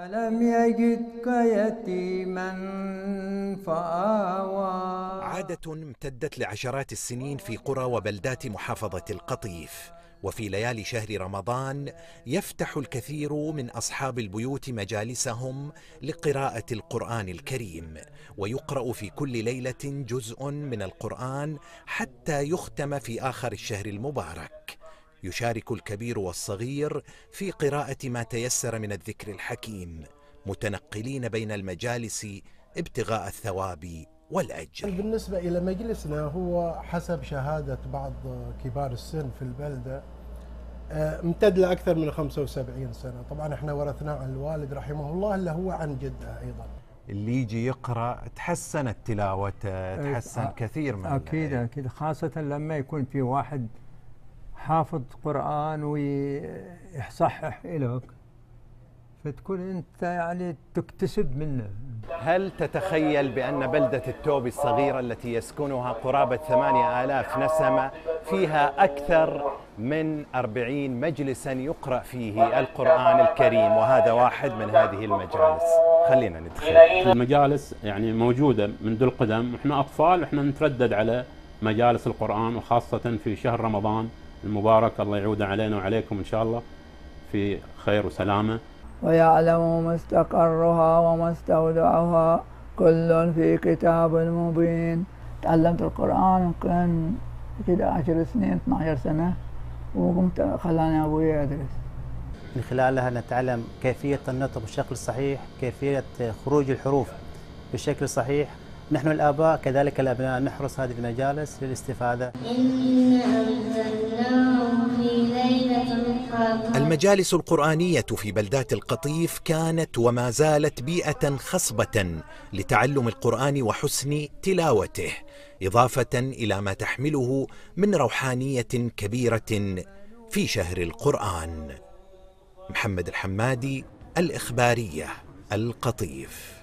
ألم يجدك يتيما فآوى. عادة امتدت لعشرات السنين في قرى وبلدات محافظة القطيف وفي ليالي شهر رمضان يفتح الكثير من أصحاب البيوت مجالسهم لقراءة القرآن الكريم ويقرأ في كل ليلة جزء من القرآن حتى يختم في آخر الشهر المبارك. يشارك الكبير والصغير في قراءة ما تيسر من الذكر الحكيم متنقلين بين المجالس ابتغاء الثواب والأجر. بالنسبة إلى مجلسنا هو حسب شهادة بعض كبار السن في البلدة آه، امتد لأكثر من 75 سنة، طبعا إحنا ورثناه عن الوالد رحمه الله اللي هو عن جده أيضا. اللي يجي يقرأ تحسنت تلاوته تحسن كثير من أكيد أكيد. خاصة لما يكون في واحد حافظ قرآن ويصحح لك فتكون أنت يعني تكتسب منه. هل تتخيل بأن بلدة التوب الصغيرة التي يسكنها قرابة ثمانية آلاف نسمة فيها أكثر من أربعين مجلسا يقرأ فيه القرآن الكريم وهذا واحد من هذه المجالس؟ خلينا ندخل. المجالس يعني موجودة منذ القدم. إحنا أطفال إحنا نتردد على مجالس القرآن وخاصة في شهر رمضان. المبارك. الله يعود علينا وعليكم إن شاء الله في خير وسلامة. ويعلم مستقرها ومستودعها كل في كتاب مبين. تعلمت القرآن كان كده عشر سنين 12 سنة وقمت خلاني أبوي أدرس من خلالها نتعلم كيفية النطق بالشكل الصحيح كيفية خروج الحروف بالشكل الصحيح نحن الآباء كذلك الأبناء نحرص هذه المجالس للاستفادة. المجالس القرآنية في بلدات القطيف كانت وما زالت بيئة خصبة لتعلم القرآن وحسن تلاوته إضافة إلى ما تحمله من روحانية كبيرة في شهر القرآن. محمد الحمادي الإخبارية القطيف.